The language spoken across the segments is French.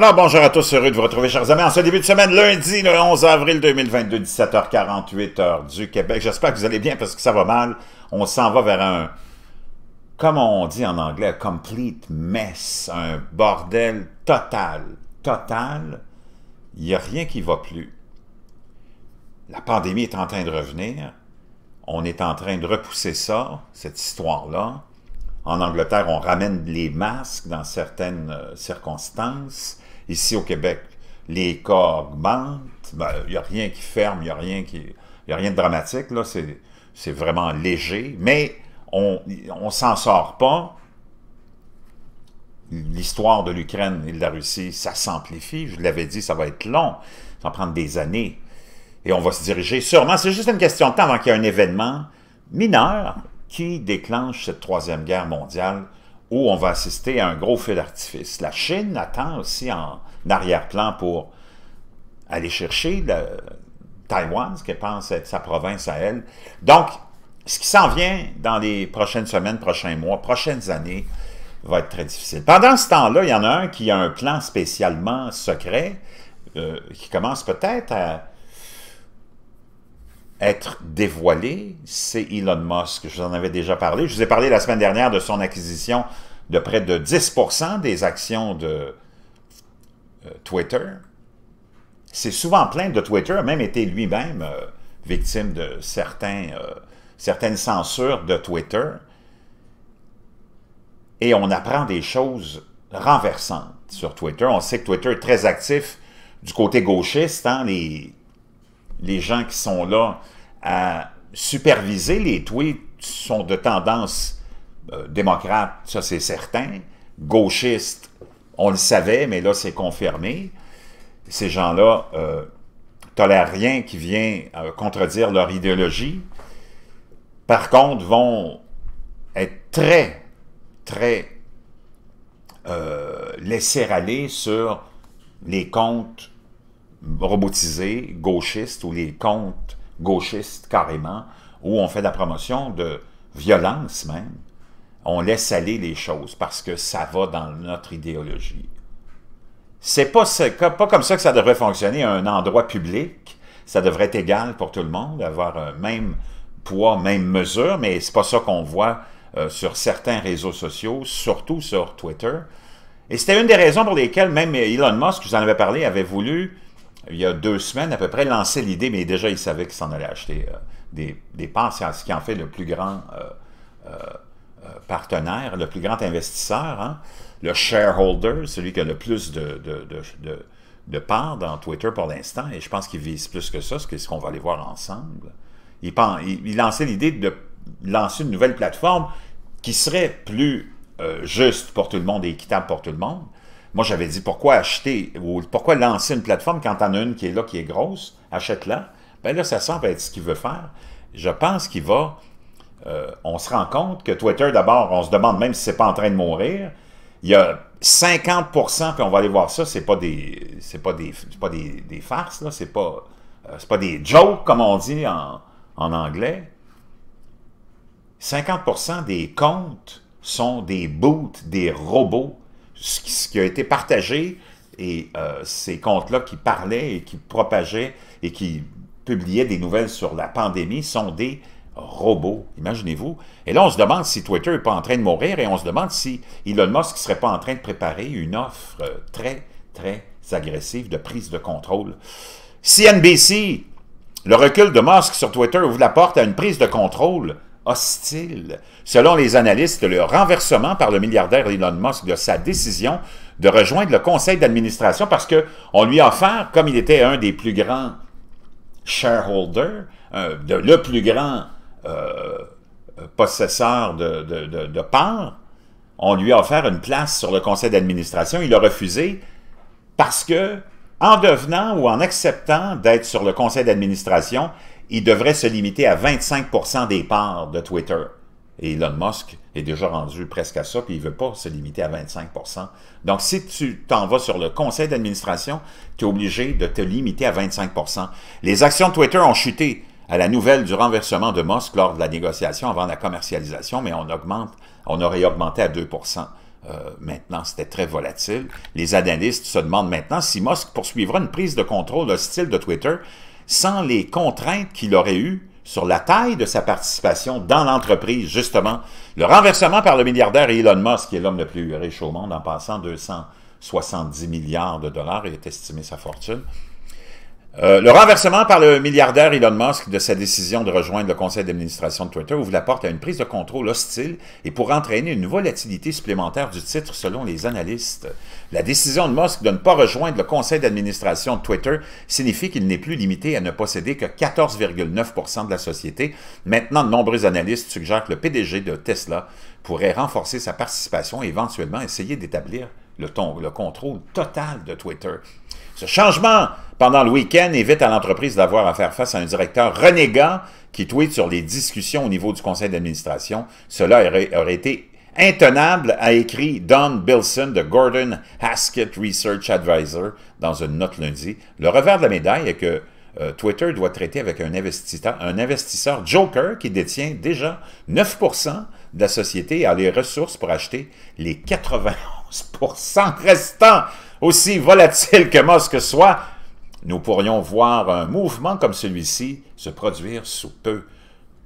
Alors, bonjour à tous, heureux de vous retrouver, chers amis, en ce début de semaine, lundi, le 11 avril 2022, 17h48, heure du Québec. J'espère que vous allez bien parce que ça va mal. On s'en va vers un, comme on dit en anglais, complete mess, un bordel total, total. Il n'y a rien qui va plus. La pandémie est en train de revenir. On est en train de repousser ça, cette histoire-là. En Angleterre, on ramène les masques dans certaines euh, circonstances. Ici au Québec, les cas augmentent. Ben, il n'y a rien qui ferme, il n'y a, rien a rien de dramatique. là. C'est vraiment léger. Mais on ne s'en sort pas. L'histoire de l'Ukraine et de la Russie, ça s'amplifie. Je l'avais dit, ça va être long. Ça va prendre des années. Et on va se diriger sûrement. C'est juste une question de temps avant qu'il y ait un événement mineur qui déclenche cette troisième guerre mondiale où on va assister à un gros feu d'artifice. La Chine attend aussi en arrière-plan pour aller chercher Taïwan, ce qu'elle pense être sa province à elle. Donc, ce qui s'en vient dans les prochaines semaines, prochains mois, prochaines années, va être très difficile. Pendant ce temps-là, il y en a un qui a un plan spécialement secret, euh, qui commence peut-être à être dévoilé, c'est Elon Musk. Je vous en avais déjà parlé. Je vous ai parlé la semaine dernière de son acquisition de près de 10% des actions de euh, Twitter. C'est souvent plein de Twitter, a même été lui-même euh, victime de certains, euh, certaines censures de Twitter. Et on apprend des choses renversantes sur Twitter. On sait que Twitter est très actif du côté gauchiste, hein, les, les gens qui sont là à superviser les tweets sont de tendance euh, démocrate, ça c'est certain. Gauchiste, on le savait, mais là c'est confirmé. Ces gens-là euh, tolèrent rien qui vient euh, contredire leur idéologie. Par contre, vont être très, très euh, laisser aller sur les comptes robotisés, gauchistes, ou les comptes gauchistes carrément, où on fait la promotion de violence même. On laisse aller les choses parce que ça va dans notre idéologie. C'est pas, pas comme ça que ça devrait fonctionner un endroit public. Ça devrait être égal pour tout le monde, avoir un même poids, même mesure, mais c'est pas ça qu'on voit euh, sur certains réseaux sociaux, surtout sur Twitter. Et c'était une des raisons pour lesquelles même Elon Musk, je vous en avais parlé, avait voulu il y a deux semaines à peu près, lancé l'idée, mais déjà il savait qu'il s'en allait acheter euh, des, des parts, c'est ce qui en fait le plus grand euh, euh, partenaire, le plus grand investisseur, hein, le shareholder, celui qui a le plus de, de, parts dans Twitter pour l'instant, et je pense qu'il vise plus que ça, ce qu'on va aller voir ensemble. Il, lançait l'idée de lancer une nouvelle plateforme qui serait plus juste pour tout le monde et équitable pour tout le monde, moi, j'avais dit, pourquoi acheter ou pourquoi lancer une plateforme quand t'en as une qui est là, qui est grosse, achète-la. Ben là, ça semble être ce qu'il veut faire. Je pense qu'il va... Euh, on se rend compte que Twitter, d'abord, on se demande même si c'est pas en train de mourir. Il y a 50%, puis on va aller voir ça, c'est pas des c'est pas des pas des, des farces, là, c'est pas, euh, c'est pas des jokes, comme on dit en, en anglais. 50% des comptes sont des boots, des robots ce qui a été partagé et euh, ces comptes-là qui parlaient et qui propageaient et qui publiaient des nouvelles sur la pandémie sont des robots, imaginez-vous. Et là, on se demande si Twitter n'est pas en train de mourir et on se demande si Elon Musk ne serait pas en train de préparer une offre très, très agressive de prise de contrôle. CNBC, le recul de Musk sur Twitter ouvre la porte à une prise de contrôle hostile. Selon les analystes, le renversement par le milliardaire Elon Musk de sa décision de rejoindre le conseil d'administration parce qu'on lui a offert, comme il était un des plus grands shareholders, de, le plus grand euh, possesseur de parts, on lui a offert une place sur le conseil d'administration. Il a refusé parce que, en devenant ou en acceptant d'être sur le conseil d'administration, il devrait se limiter à 25% des parts de Twitter. Et Elon Musk est déjà rendu presque à ça, puis il ne veut pas se limiter à 25% Donc, si tu t'en vas sur le conseil d'administration, tu es obligé de te limiter à 25% Les actions de Twitter ont chuté à la nouvelle du renversement de Musk lors de la négociation avant la commercialisation, mais on augmente, on aurait augmenté à 2% Euh, maintenant, c'était très volatile. Les analystes se demandent maintenant si Musk poursuivra une prise de contrôle hostile de Twitter sans les contraintes qu'il aurait eues sur la taille de sa participation dans l'entreprise, justement. Le renversement par le milliardaire Elon Musk, qui est l'homme le plus riche au monde en passant 270 milliards de dollars, il est estimé sa fortune, euh, le renversement par le milliardaire Elon Musk de sa décision de rejoindre le conseil d'administration de Twitter ouvre la porte à une prise de contrôle hostile et pour entraîner une volatilité supplémentaire du titre selon les analystes. La décision de Musk de ne pas rejoindre le conseil d'administration de Twitter signifie qu'il n'est plus limité à ne posséder que 14,9% de la société. Maintenant, de nombreux analystes suggèrent que le PDG de Tesla pourrait renforcer sa participation et éventuellement essayer d'établir le, le contrôle total de Twitter. Ce changement pendant le week-end évite à l'entreprise d'avoir à faire face à un directeur renégat qui tweet sur les discussions au niveau du conseil d'administration. Cela aurait, été intenable, a écrit Don Bilson de Gordon Haskett Research Advisor dans une note lundi. Le revers de la médaille est que euh, Twitter doit traiter avec un investisseur joker qui détient déjà 9% de la société et a les ressources pour acheter les 91% restants aussi volatile que Musk soit, nous pourrions voir un mouvement comme celui-ci se produire sous peu.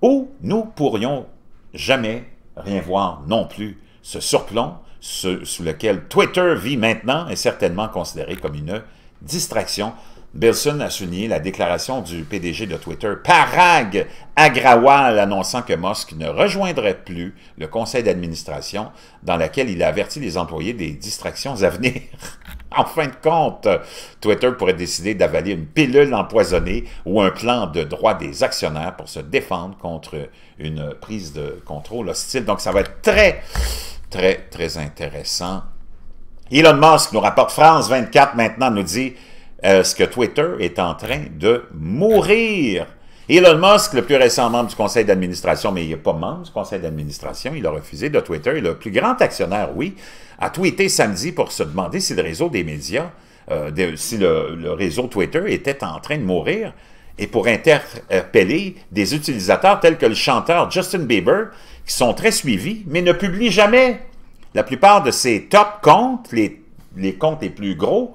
Ou nous pourrions jamais rien voir non plus. Ce surplomb sous lequel Twitter vit maintenant est certainement considéré comme une distraction Bilson a souligné la déclaration du PDG de Twitter, Parag Agrawal, annonçant que Musk ne rejoindrait plus le conseil d'administration dans laquelle il a averti les employés des distractions à venir. En fin de compte, Twitter pourrait décider d'avaler une pilule empoisonnée ou un plan de droit des actionnaires pour se défendre contre une prise de contrôle hostile. Donc ça va être très, très, très intéressant. Elon Musk nous rapporte France 24 maintenant, nous dit est-ce que Twitter est en train de mourir? Elon Musk, le plus récent membre du conseil d'administration, mais il n'est pas membre du conseil d'administration, il a refusé de Twitter, le plus grand actionnaire, oui, a tweeté samedi pour se demander si le réseau des médias, euh, si le, réseau Twitter était en train de mourir, et pour interpeller des utilisateurs tels que le chanteur Justin Bieber, qui sont très suivis, mais ne publient jamais. La plupart de ces top comptes, les comptes les plus gros,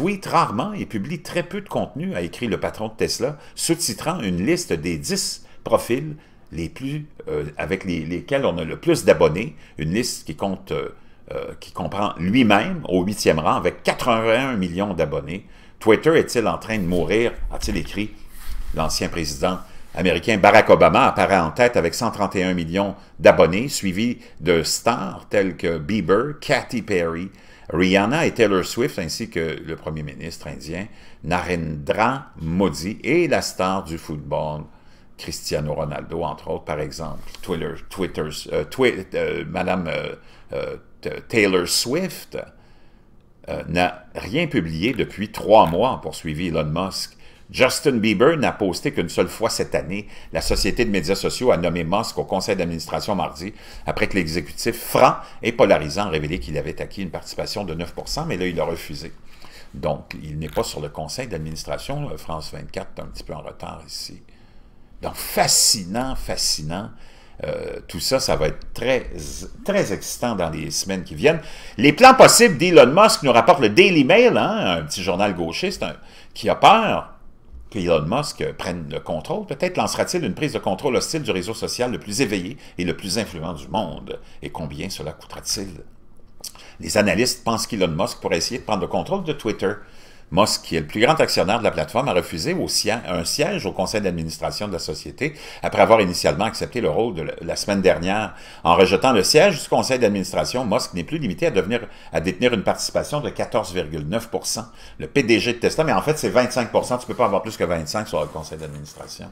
tweet rarement et publie très peu de contenu, a écrit le patron de Tesla, sous-titrant une liste des 10 profils les plus, euh, avec lesquels on a le plus d'abonnés, une liste qui compte, euh, euh, qui comprend lui-même au huitième rang avec 81 millions d'abonnés. Twitter est-il en train de mourir, a-t-il écrit l'ancien président américain Barack Obama apparaît en tête avec 131 millions d'abonnés, suivi de stars tels que Bieber, Katy Perry, Rihanna et Taylor Swift, ainsi que le premier ministre indien Narendra Modi et la star du football Cristiano Ronaldo, entre autres, par exemple. Twitter, Twitter euh, euh, Madame euh, Taylor Swift n'a rien publié depuis trois mois, poursuivi Elon Musk. Justin Bieber n'a posté qu'une seule fois cette année. La société de médias sociaux a nommé Musk au conseil d'administration mardi, après que l'exécutif franc et polarisant a révélé qu'il avait acquis une participation de 9% mais là, il a refusé. Donc, il n'est pas sur le conseil d'administration. France 24 est un petit peu en retard ici. Donc, fascinant, fascinant. Euh, tout ça, ça va être très, très excitant dans les semaines qui viennent. Les plans possibles d'Elon Musk nous rapporte le Daily Mail, hein, un petit journal gauchiste qui a peur qu'Elon Musk prenne le contrôle, peut-être lancera-t-il une prise de contrôle hostile du réseau social le plus éveillé et le plus influent du monde. Et combien cela coûtera-t-il? Les analystes pensent qu'Elon Musk pourrait essayer de prendre le contrôle de Twitter Musk, qui est le plus grand actionnaire de la plateforme, a refusé un siège au conseil d'administration de la société après avoir initialement accepté le rôle de la semaine dernière. En rejetant le siège du conseil d'administration, Musk n'est plus limité à, devenir, à détenir une participation de 14,9% Le PDG de Tesla, mais en fait c'est 25% tu ne peux pas avoir plus que 25% sur le conseil d'administration.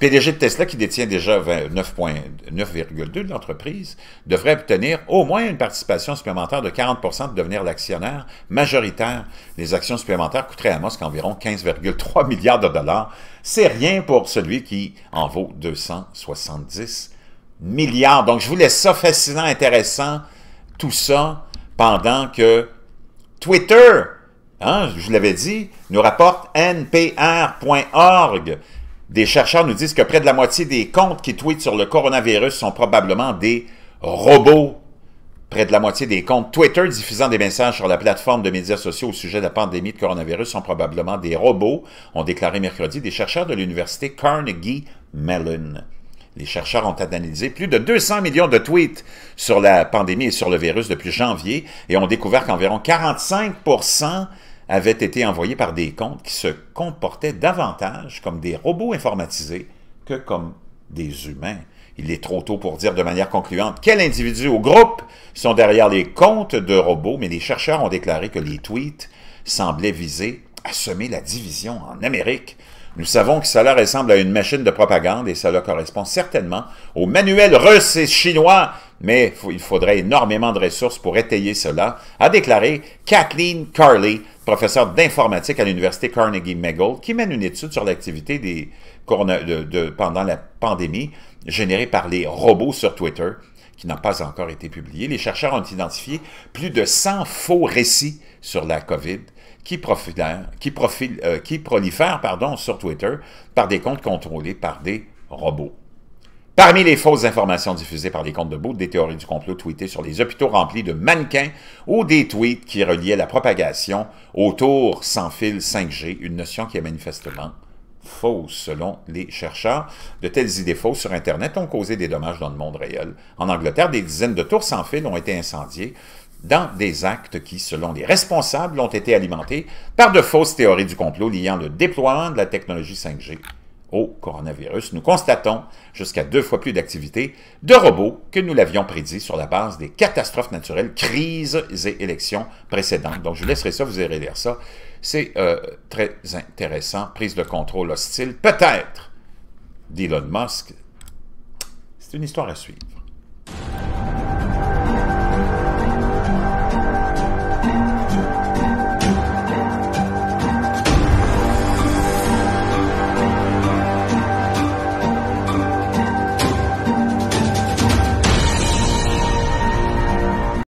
PDG de Tesla, qui détient déjà 9,2 de l'entreprise, devrait obtenir au moins une participation supplémentaire de 40% de devenir l'actionnaire majoritaire. Les actions supplémentaires coûterait à Musk environ 15,3 milliards de dollars. C'est rien pour celui qui en vaut 270 milliards. Donc, je vous laisse ça fascinant, intéressant, tout ça, pendant que Twitter, hein, je vous l'avais dit, nous rapporte npr.org. Des chercheurs nous disent que près de la moitié des comptes qui tweetent sur le coronavirus sont probablement des robots Près de la moitié des comptes Twitter diffusant des messages sur la plateforme de médias sociaux au sujet de la pandémie de coronavirus sont probablement des robots, ont déclaré mercredi des chercheurs de l'université Carnegie Mellon. Les chercheurs ont analysé plus de 200 millions de tweets sur la pandémie et sur le virus depuis janvier et ont découvert qu'environ 45% avaient été envoyés par des comptes qui se comportaient davantage comme des robots informatisés que comme des humains. Il est trop tôt pour dire de manière concluante quels individus ou groupes sont derrière les comptes de robots, mais les chercheurs ont déclaré que les tweets semblaient viser à semer la division en Amérique nous savons que cela ressemble à une machine de propagande et cela correspond certainement au manuel russe et chinois, mais il faudrait énormément de ressources pour étayer cela, a déclaré Kathleen Carley, professeure d'informatique à l'Université Carnegie Mellon, qui mène une étude sur l'activité des de, pendant la pandémie générée par les robots sur Twitter, qui n'a pas encore été publiée. Les chercheurs ont identifié plus de 100 faux récits sur la COVID qui, euh, prolifèrent sur Twitter par des comptes contrôlés par des robots. Parmi les fausses informations diffusées par les comptes de bout, des théories du complot tweetées sur les hôpitaux remplis de mannequins ou des tweets qui reliaient la propagation autour sans fil 5G, une notion qui est manifestement fausse selon les chercheurs. De telles idées fausses sur Internet ont causé des dommages dans le monde réel. En Angleterre, des dizaines de tours sans fil ont été incendiées dans des actes qui, selon les responsables, ont été alimentés par de fausses théories du complot liant le déploiement de la technologie 5G au coronavirus. Nous constatons jusqu'à deux fois plus d'activité de robots que nous l'avions prédit sur la base des catastrophes naturelles, crises et élections précédentes. Donc, je vous laisserai ça, vous irez lire ça. C'est euh, très intéressant. Prise de contrôle hostile, peut-être, d'Elon Musk. C'est une histoire à suivre.